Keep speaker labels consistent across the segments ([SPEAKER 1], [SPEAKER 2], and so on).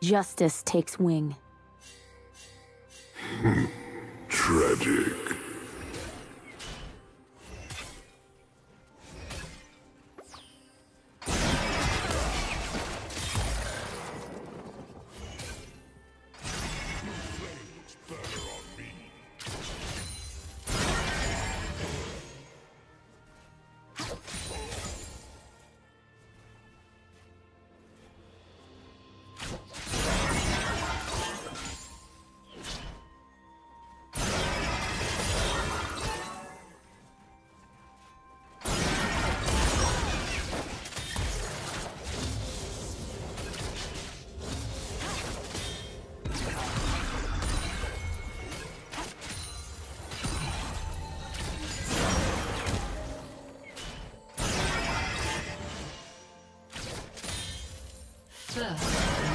[SPEAKER 1] Justice takes wing.
[SPEAKER 2] Tragic.
[SPEAKER 3] First.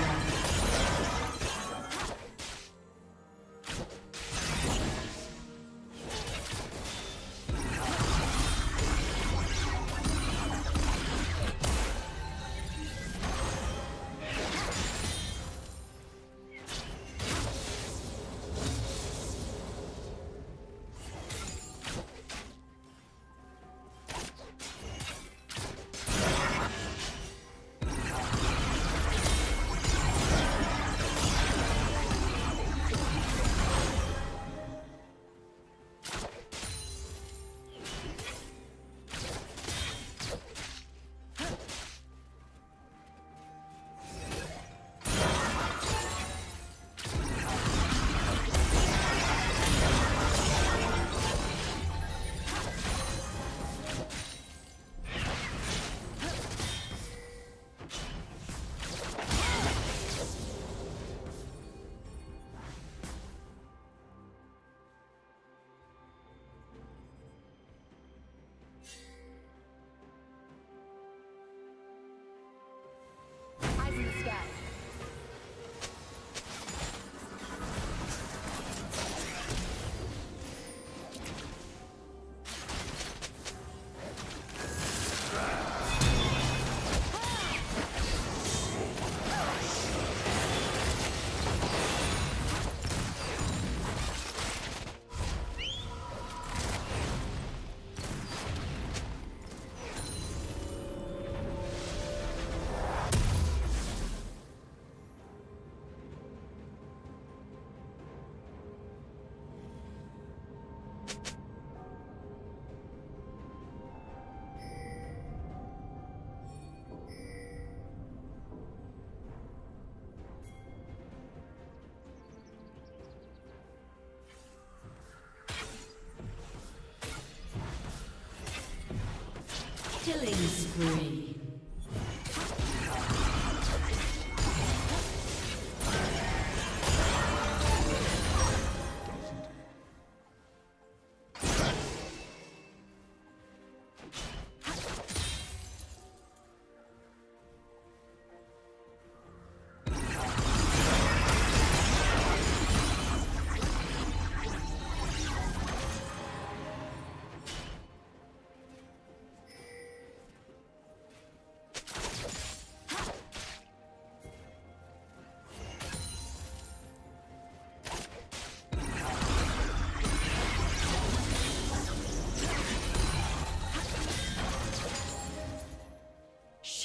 [SPEAKER 3] Killing spree.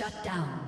[SPEAKER 3] Shut down.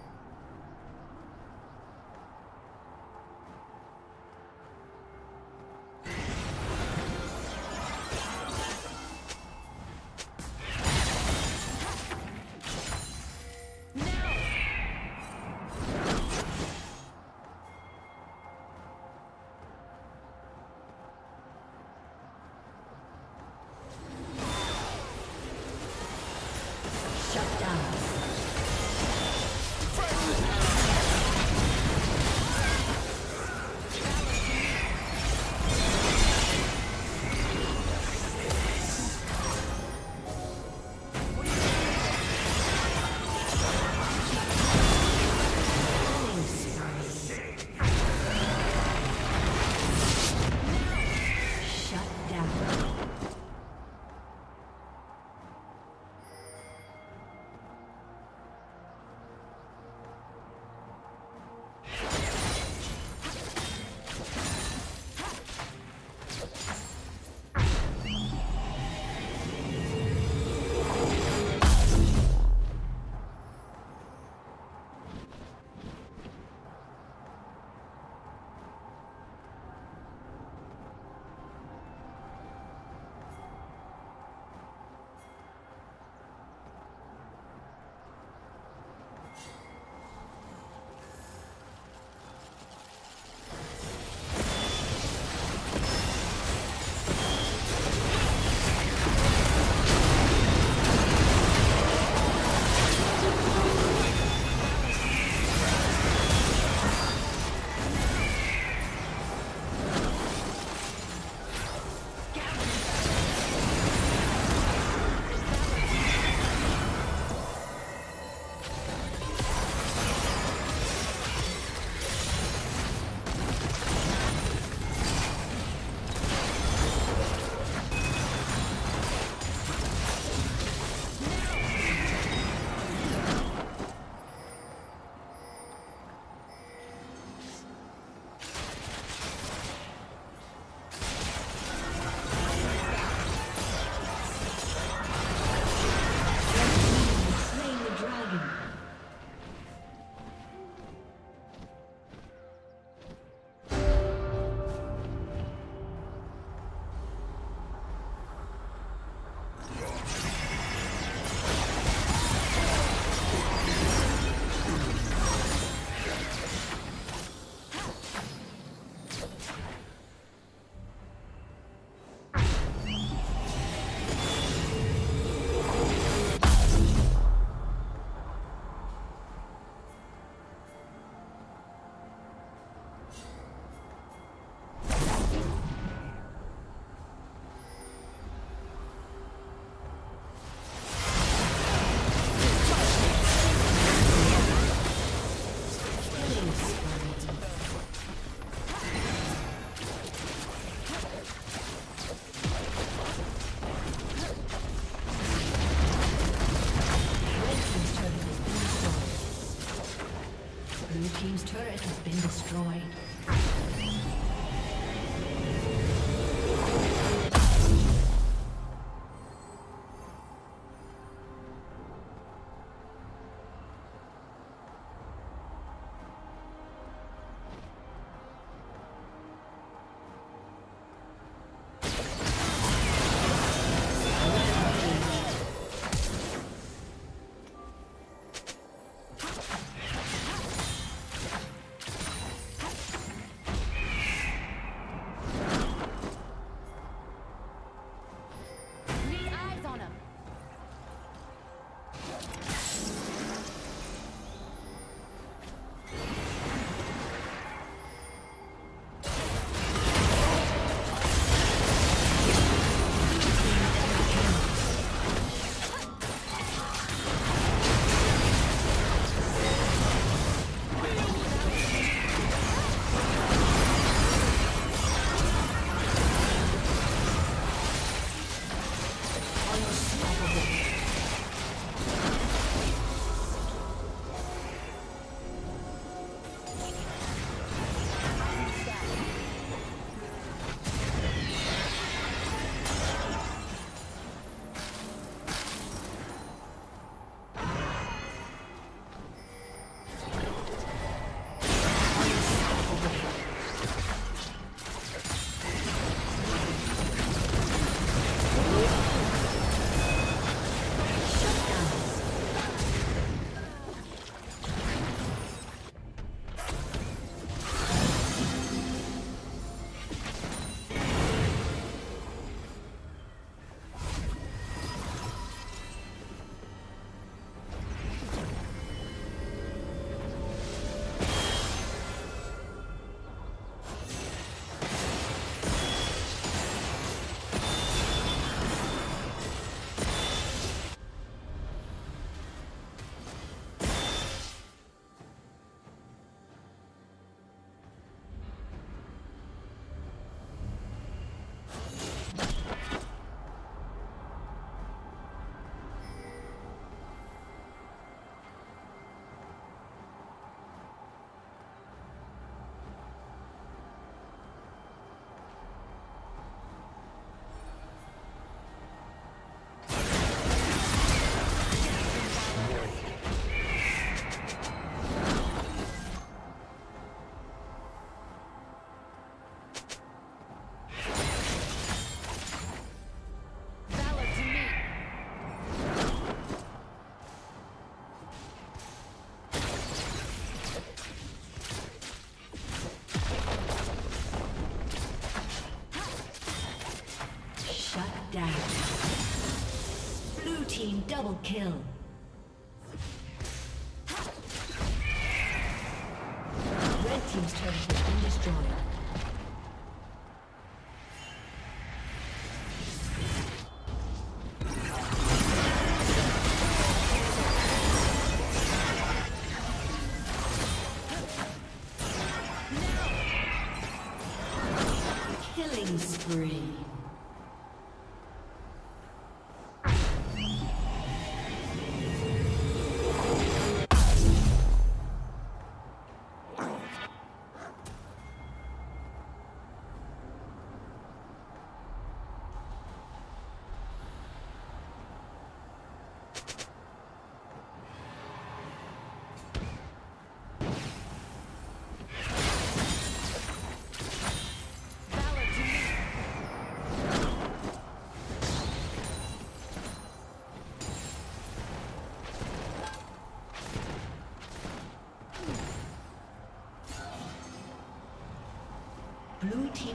[SPEAKER 3] Double kill.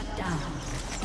[SPEAKER 3] Shut down.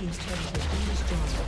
[SPEAKER 3] team's turret has been job.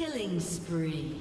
[SPEAKER 3] Killing spree.